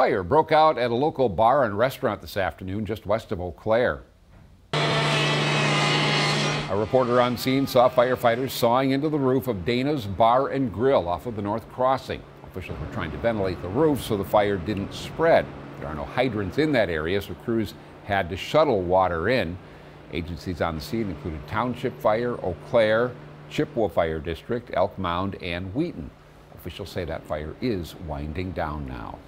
Fire broke out at a local bar and restaurant this afternoon just west of Eau Claire. A reporter on scene saw firefighters sawing into the roof of Dana's Bar and Grill off of the North Crossing. Officials were trying to ventilate the roof so the fire didn't spread. There are no hydrants in that area, so crews had to shuttle water in. Agencies on the scene included Township Fire, Eau Claire, Chippewa Fire District, Elk Mound, and Wheaton. Officials say that fire is winding down now.